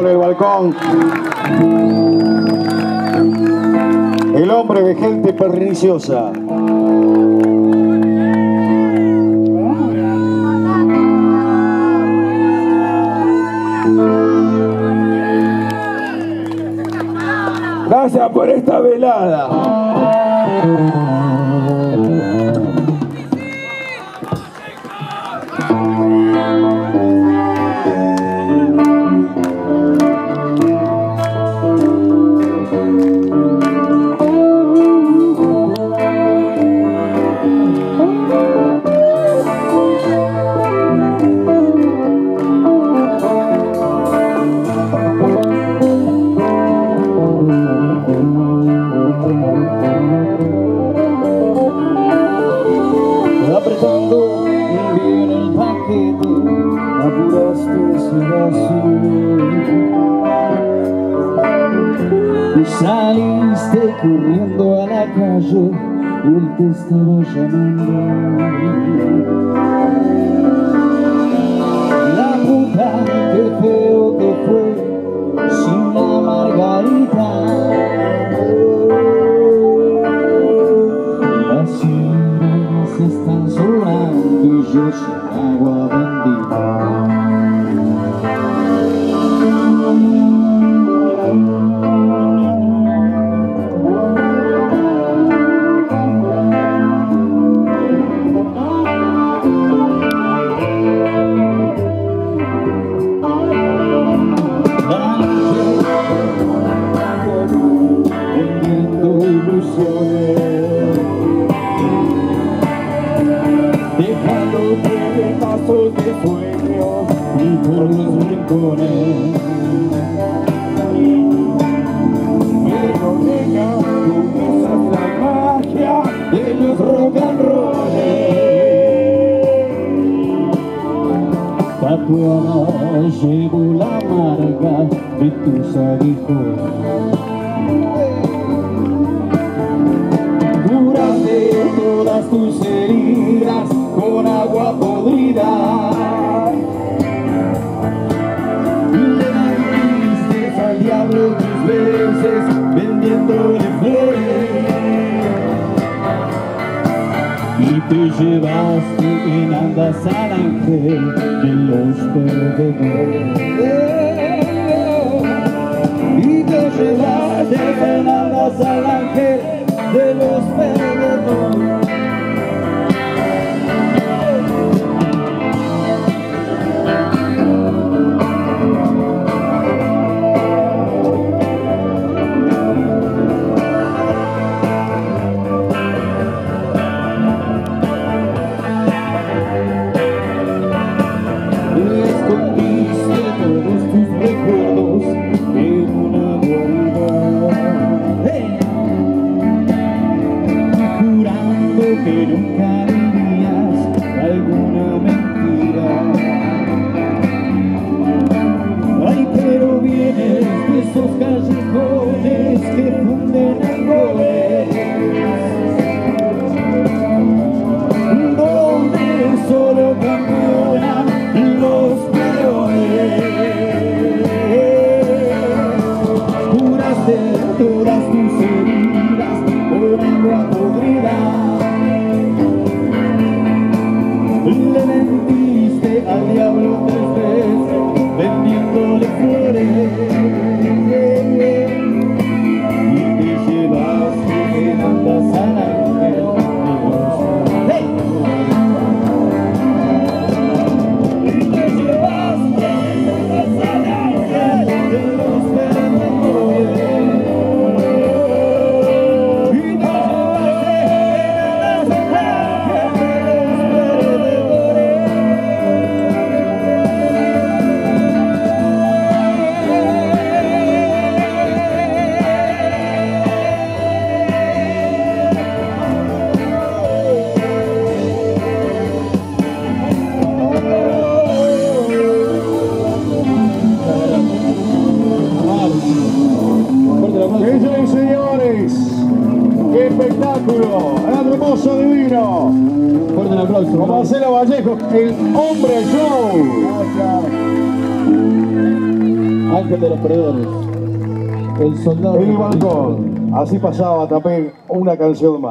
por el balcón. El hombre de gente perniciosa. Gracias por esta velada. Apretando bien el paquete, apuraste ese vacío. Y saliste corriendo a la calle, él te estaba llamando. La puta, qué feo Bandina. Dejando pedazos de sueños y por los rincones Pero tú usas la magia de los rock and rolls Tatuada llevo la marca de tus aguijones Curaste todas tus heridas Kainanda sarangı Dilloş kırdı vermelho um cara. Thank you. Espectáculo, hermoso, divino. Fuerte el aplauso. Con Marcelo Vallejo, el hombre show. Ángel de los perdedores. El soldado. El balcón. Así pasaba también una canción más.